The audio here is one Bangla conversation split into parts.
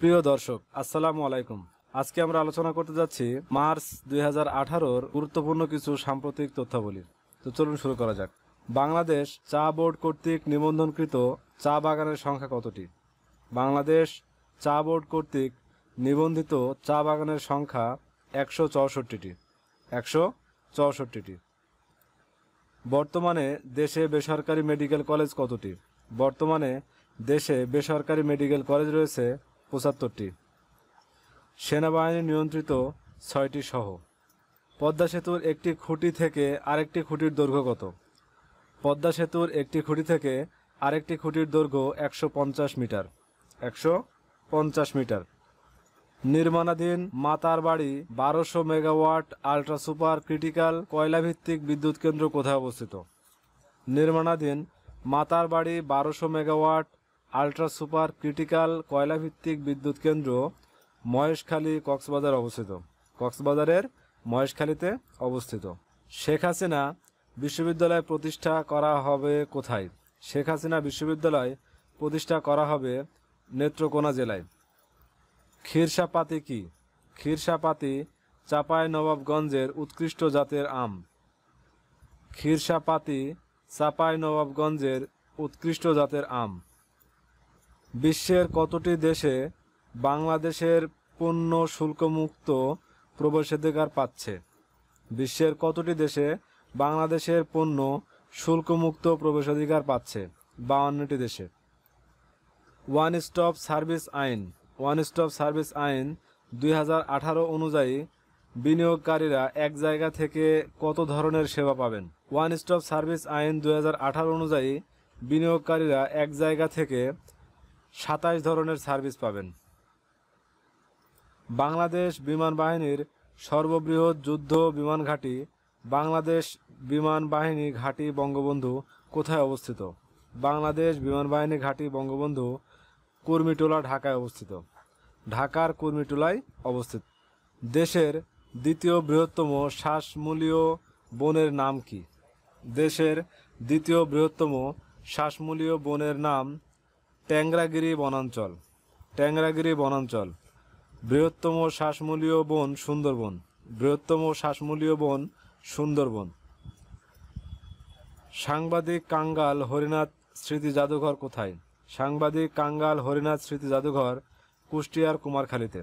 প্রিয় দর্শক, আসসালামু আলাইকুম। আজকে আমরা আলোচনা করতে যাচ্ছি মার্চ দুই হাজার গুরুত্বপূর্ণ কিছু সাম্প্রতিক তথ্যাবলী। তো চলুন শুরু করা যাক। বাংলাদেশ চা বোর্ড কর্তৃক নিবন্ধনকৃত চা বাগানের সংখ্যা কতটি? বাংলাদেশ চা বোর্ড কর্তৃক নিবন্ধিত চা বাগানের সংখ্যা একশো চৌষট্টিটি। একশো চৌষট্টিটি। বর্তমানে দেশে বেসরকারি মেডিকেল কলেজ কতটি? বর্তমানে দেশে বেসরকারি মেডিকেল কলেজ রয়েছে পঁচাত্তরটি। সেনাবাহিনী নিয়ন্ত্রিত ছয়টি সহ পদ্মা সেতুর একটি খুঁটি থেকে আরেকটি খুঁটির দৈর্ঘ্য কত? পদ্মা সেতুর একটি খুঁটি থেকে আরেকটি খুঁটির দৈর্ঘ্য একশো পঞ্চাশ মিটার। একশো পঞ্চাশ মিটার। নির্মাণাধীন মাতার বাড়ি বারোশো মেগাওয়াট আল্ট্রা সুপার ক্রিটিক্যাল কয়লাভিত্তিক বিদ্যুৎ কেন্দ্র কোথায় অবস্থিত? নির্মাণাধীন মাতার বাড়ি বারোশো মেগাওয়াট আল্ট্রা সুপার ক্রিটিক্যাল কয়লাভিত্তিক বিদ্যুৎ কেন্দ্র মহেশখালী কক্সবাজার অবস্থিত। কক্সবাজারের মহেশখালীতে অবস্থিত। শেখ হাসিনা বিশ্ববিদ্যালয় প্রতিষ্ঠা করা হবে কোথায়? শেখ হাসিনা বিশ্ববিদ্যালয় প্রতিষ্ঠা করা হবে নেত্রকোনা জেলায়। ক্ষীরসাপাতি কি? ক্ষীরসাপাতি চাপাই নবাবগঞ্জের উৎকৃষ্ট জাতের আম। ক্ষীরসাপাতি চাপাই নবাবগঞ্জের উৎকৃষ্ট জাতের আম। বিশ্বের কতটি দেশে বাংলাদেশের পণ্য শুল্কমুক্ত প্রবেশাধিকার পাচ্ছে? বিশ্বের কতটি দেশে বাংলাদেশের পণ্য শুল্কমুক্ত প্রবেশাধিকার পাচ্ছে? বাউন্নটি দেশে। ওয়ান স্টপ সার্ভিস আইন। ওয়ান স্টপ সার্ভিস আইন দুই হাজার আঠারো অনুযায়ী বিনিয়োগকারীরা এক জায়গা থেকে কত ধরনের সেবা পাবেন? ওয়ান স্টপ সার্ভিস আইন দুই হাজার আঠারো অনুযায়ী বিনিয়োগকারীরা এক জায়গা থেকে সাতাশ ধরনের সার্ভিস পাবেন। বাংলাদেশ বিমান বাহিনীর সর্ববৃহৎ যুদ্ধ বিমান ঘাঁটি, বাংলাদেশ বিমান বাহিনী ঘাঁটি বঙ্গবন্ধু কোথায় অবস্থিত? বাংলাদেশ বিমান বাহিনী ঘাঁটি বঙ্গবন্ধু কুর্মিটোলা ঢাকায় অবস্থিত। ঢাকার কুর্মিটোলায় অবস্থিত। দেশের দ্বিতীয় বৃহত্তম শ্বাসমূলীয় বনের নাম কি? দেশের দ্বিতীয় বৃহত্তম শ্বাসমূলীয় বনের নাম ট্যাংরাগিরি বনাঞ্চল। ট্যাংরাগিরি বনাঞ্চল। বৃহত্তম শ্বাসমূলীয় বন সুন্দরবন। বৃহত্তম শ্বাসমূলীয় বন সুন্দরবন। সাংবাদিক কাঙ্গাল হরিনাথ স্মৃতি জাদুঘর কোথায়? সাংবাদিক কাঙ্গাল হরিনাথ স্মৃতি জাদুঘর কুষ্টিয়ার কুমারখালীতে।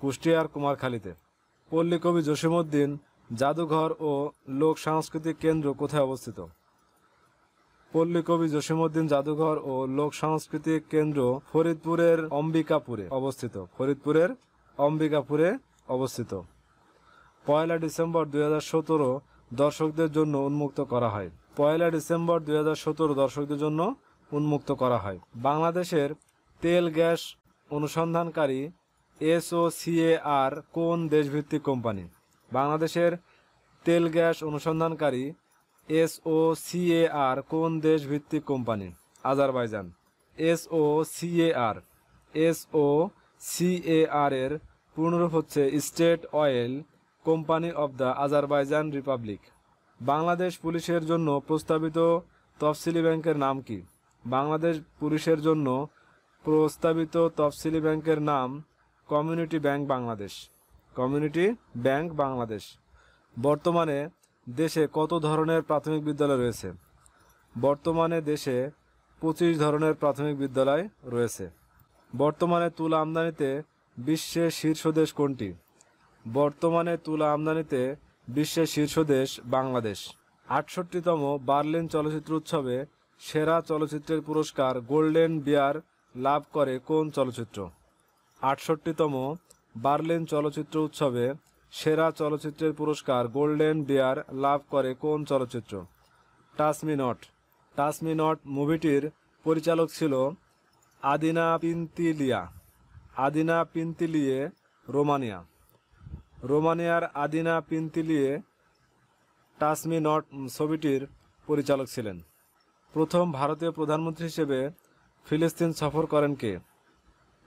কুষ্টিয়ার কুমারখালীতে। পল্লীকবি জসিমউদ্দিন জাদুঘর ও লোক সাংস্কৃতিক কেন্দ্র কোথায় অবস্থিত? পল্লীকবি জসিমউদ্দিন জাদুঘর ও লোক সাংস্কৃতিক কেন্দ্র ফরিদপুরের অম্বিকাপুরে অবস্থিত। ফরিদপুরের অম্বিকাপুরে অবস্থিত। পয়লা ডিসেম্বর দু হাজার সতেরো দর্শকদের জন্য উন্মুক্ত করা হয়। পয়লা ডিসেম্বর দু হাজার সতেরো দর্শকদের জন্য উন্মুক্ত করা হয়। বাংলাদেশের তেল গ্যাস অনুসন্ধানকারী এসওসিএআর কোন দেশভিত্তিক কোম্পানি? বাংলাদেশের তেল গ্যাস অনুসন্ধানকারী এসওসিএআর কোন দেশভিত্তিক কোম্পানি? আজারবাইজান। এসওসিএআর। এসওসিএআর এর পূর্ণরূপ হচ্ছে state oil company of the Azerbaijan republic. Bangladesh পুলিশের জন্য প্রস্তাবিত তফসিলি ব্যাংকের নাম কি? বাংলাদেশ পুলিশের জন্য প্রস্তাবিত তফসিলি ব্যাংকের নাম community bank Bangladesh. Community bank Bangladesh. বর্তমানে দেশে কত ধরনের প্রাথমিক বিদ্যালয় রয়েছে? বর্তমানে দেশে পঁচিশ ধরনের প্রাথমিক বিদ্যালয় রয়েছে। বর্তমানে তুলা আমদানিতে বিশ্বের শীর্ষ দেশ কোনটি? বর্তমানে তুলা আমদানিতে বিশ্বের শীর্ষ দেশ বাংলাদেশ। আটষট্টিতম বার্লিন চলচ্চিত্র উৎসবে সেরা চলচ্চিত্রের পুরস্কার গোল্ডেন বিয়ার লাভ করে কোন চলচ্চিত্র? আটষট্টিতম বার্লিন চলচ্চিত্র উৎসবে সেরা চলচ্চিত্রের পুরস্কার গোল্ডেন বিয়ার লাভ করে কোন চলচ্চিত্র? টাসমি নট টাসমি নট মুভিটির পরিচালক ছিল Adina Pintilie. Adina Pintilie Romania. রোমানিয়ার Adina Pintilie touch me not ছবিটির পরিচালক ছিলেন। প্রথম ভারতীয় প্রধানমন্ত্রী হিসেবে ফিলিস্তিন সফর করেন কে?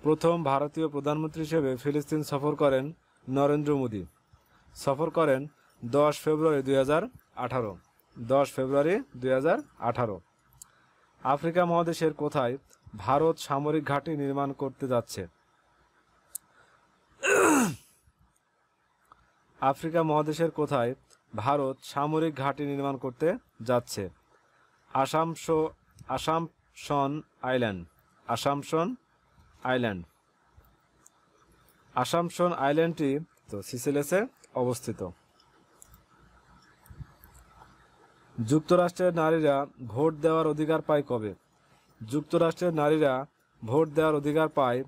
প্রথম ভারতীয় প্রধানমন্ত্রী হিসেবে ফিলিস্তিন সফর করেন নরেন্দ্র মোদী। সফর করেন দশ ফেব্রুয়ারি দুই হাজার আঠারো। দশ ফেব্রুয়ারি দুই হাজার আঠারো। আফ্রিকা মহাদেশের কোথায় ভারত সামরিক ঘাঁটি নির্মাণ করতে যাচ্ছে? আফ্রিকা মহাদেশের কোথায় ভারত সামরিক ঘাঁটি নির্মাণ করতে যাচ্ছে? আসামসো আসামসন আইল্যান্ড। আসামসন আইল্যান্ড। আসামসন আইল্যান্ডটি, তো সিসেলেসে অবস্থিত। যুক্তরাষ্ট্রের নারীরা ভোট দেওয়ার অধিকার পায় কবে? যুক্তরাষ্ট্রের নারীরা ভোট দেওয়ার অধিকার পায়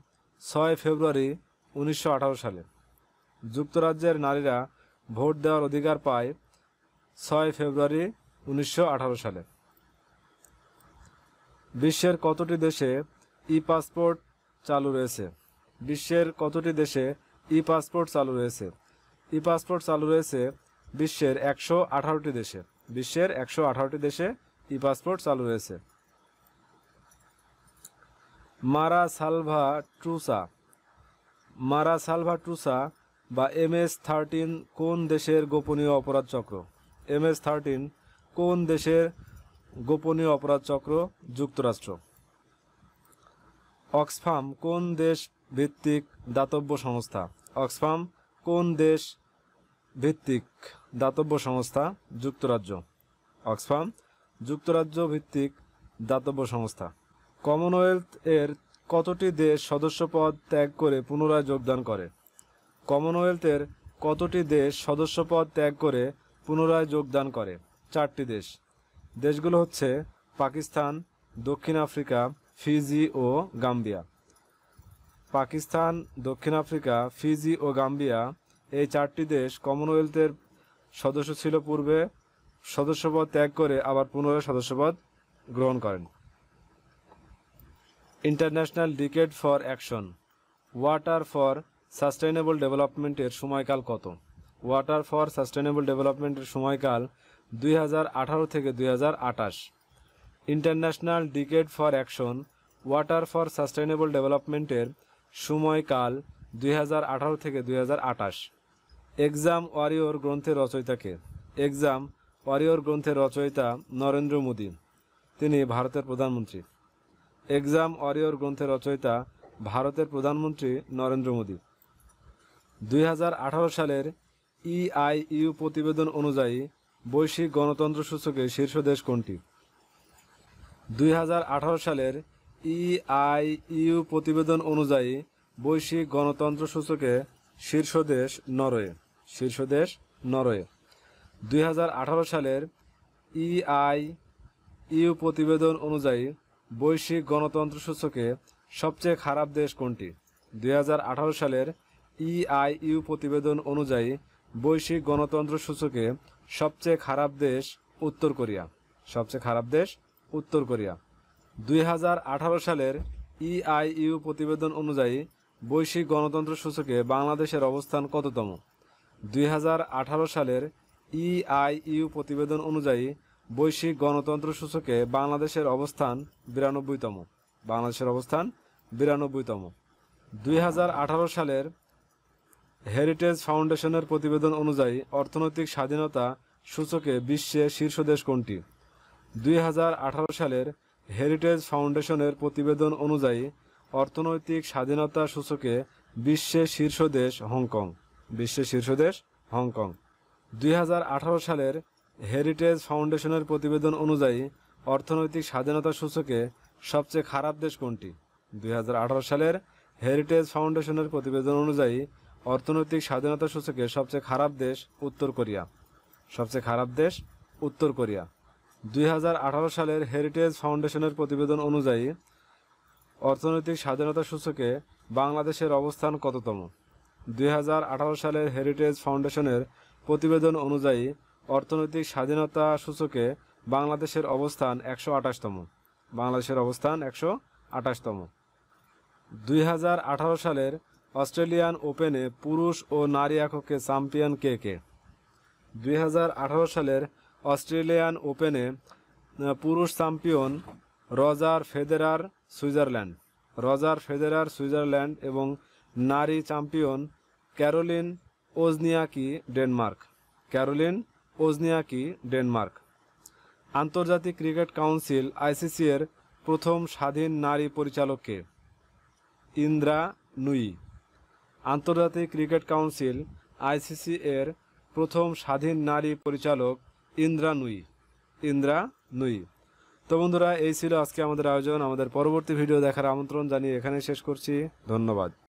ছয় ফেব্রুয়ারি উনিশশো আঠারো সালে। যুক্তরাজ্যের নারীরা ভোট দেওয়ার অধিকার পায় ছয় ফেব্রুয়ারি উনিশশো আঠারো সালে। বিশ্বের কতটি দেশে ই পাসপোর্ট চালু রয়েছে? বিশ্বের কতটি দেশে ই পাসপোর্ট চালু রয়েছে? ই পাসপোর্ট চালু রয়েছে বিশ্বের একশো আঠারোটি দেশে। বিশ্বের একশো আঠারোটি দেশে ই পাসপোর্ট চালু রয়েছে। মারা সালভা ট্রুসা। মারা সালভা ট্রুসা বা এম এস থার্টিন কোন দেশের গোপনীয় অপরাধ চক্র? এম এস থার্টিন কোন দেশের গোপনীয় অপরাধ চক্র? যুক্তরাষ্ট্র। অক্সফাম কোন দেশ ভিত্তিক দাতব্য সংস্থা। অক্সফাম কোন দেশ ভিত্তিক দাতব্য সংস্থা? যুক্তরাজ্য। অক্সফাম যুক্তরাজ্য ভিত্তিক দাতব্য সংস্থা। কমনওয়েলথ এর কতটি দেশ সদস্যপদ ত্যাগ করে পুনরায় যোগদান করে? কমনওয়েলথের কতটি দেশ সদস্যপদ ত্যাগ করে পুনরায় যোগদান করে? চারটি দেশ। দেশগুলো হচ্ছে পাকিস্তান, দক্ষিণ আফ্রিকা, ফিজি ও গাম্বিয়া। পাকিস্তান, দক্ষিণ আফ্রিকা, ফিজি ও গাম্বিয়া এই চারটি দেশ কমনওয়েলথের সদস্য ছিল পূর্বে। সদস্যপদ ত্যাগ করে আবার পুনরায় সদস্যপদ গ্রহণ করেন। International decade for action water for sustainable ডেভেলপমেন্টের সময়কাল কত? ওয়াটার ফর সাস্টেইনেবল ডেভেলপমেন্টের সময়কাল দুই হাজার আঠারো থেকে দুই হাজার আটাশ international decade for action water for sustainable ডেভেলপমেন্টের সময়কাল দুই হাজার আঠারো থেকে দুই হাজার আটাশ এক্সাম ওয়ারিয়র গ্রন্থের রচয়িতাকে। এক্সাম ওয়ারিয়র গ্রন্থের রচয়িতা নরেন্দ্র মোদী। তিনি ভারতের প্রধানমন্ত্রী। এক্সাম ওয়ারিয়র গ্রন্থের রচয়িতা ভারতের প্রধানমন্ত্রী নরেন্দ্র মোদী। দুই হাজার আঠারো সালের ইআইইউ প্রতিবেদন অনুযায়ী বৈশ্বিক গণতন্ত্র সূচকে শীর্ষ দেশ কোনটি? দুই হাজার আঠারো সালের ইআইইউ প্রতিবেদন অনুযায়ী বৈশ্বিক গণতন্ত্র সূচকে শীর্ষ দেশ নরওয়ে শীর্ষ দেশ নরওয়ে। দুই হাজার আঠারো সালের ইআইইউ প্রতিবেদন অনুযায়ী বৈশ্বিক গণতন্ত্র সূচকে সবচেয়ে খারাপ দেশ কোনটি? দুই হাজার আঠারো সালের ইআইইউ প্রতিবেদন অনুযায়ী বৈশ্বিক গণতন্ত্র সূচকে সবচেয়ে খারাপ দেশ উত্তর কোরিয়া, সবচেয়ে খারাপ দেশ উত্তর কোরিয়া। দুই হাজার আঠারো সালের ইআইইউ প্রতিবেদন অনুযায়ী বৈশ্বিক গণতন্ত্র সূচকে বাংলাদেশের অবস্থান কততম? দুই হাজার আঠারো সালের ইআইইউ প্রতিবেদন অনুযায়ী বৈশ্বিক গণতন্ত্র সূচকে বাংলাদেশের অবস্থান বিরানব্বইতম। বাংলাদেশের অবস্থান বিরানব্বইতম। দুই হাজার আঠারো সালের হেরিটেজ ফাউন্ডেশনের প্রতিবেদন অনুযায়ী অর্থনৈতিক স্বাধীনতা সূচকে বিশ্বে শীর্ষ দেশ কোনটি? দুই হাজার আঠারো সালের হেরিটেজ ফাউন্ডেশনের প্রতিবেদন অনুযায়ী, অর্থনৈতিক স্বাধীনতা সূচকে বিশ্বে শীর্ষ দেশ হংকং। বিশ্বের শীর্ষ দেশ হংকং। দুই হাজার আঠারো সালের হেরিটেজ ফাউন্ডেশনের প্রতিবেদন অনুযায়ী, অর্থনৈতিক স্বাধীনতা সূচকে সবচেয়ে খারাপ দেশ কোনটি? দুই হাজার আঠারো সালের হেরিটেজ ফাউন্ডেশনের প্রতিবেদন অনুযায়ী, অর্থনৈতিক স্বাধীনতা সূচকে সবচেয়ে খারাপ দেশ উত্তর কোরিয়া। সবচেয়ে খারাপ দেশ উত্তর কোরিয়া। দুই হাজার আঠারো সালের হেরিটেজ ফাউন্ডেশনের প্রতিবেদন অনুযায়ী অর্থনৈতিক স্বাধীনতা সূচকে বাংলাদেশের অবস্থান কততম? দুই হাজার আঠারো সালের হেরিটেজ ফাউন্ডেশনের প্রতিবেদন অনুযায়ী অর্থনৈতিক স্বাধীনতা সূচকে বাংলাদেশের অবস্থান একশো আঠাশতম। বাংলাদেশের অবস্থান একশো আঠাশতম। দুই হাজার আঠারো সালের অস্ট্রেলিয়ান ওপেনে পুরুষ ও নারী এককে চ্যাম্পিয়ন কে কে? দুই হাজার আঠারো সালের অস্ট্রেলিয়ান ওপেনে পুরুষ champion Roger Federer Switzerland. Roger Federer Switzerland এবং নারী champion Caroline Wozniacki, Denmark. Caroline Wozniacki, Denmark. আন্তর্জাতিক ক্রিকেট কাউন্সিল আইসিসি এর প্রথম স্বাধীন নারী পরিচালক কে ইন্দ্রা নুই। আন্তর্জাতিক ক্রিকেট কাউন্সিল আইসিসি এর প্রথম স্বাধীন নারী পরিচালক ইন্দ্রা নুই ইন্দ্রা নুই তো বন্ধুরা, এই ছিল আজকে আমাদের আয়োজন। আমাদের পরবর্তী ভিডিও দেখার আমন্ত্রণ জানিয়ে এখানে শেষ করছি। ধন্যবাদ।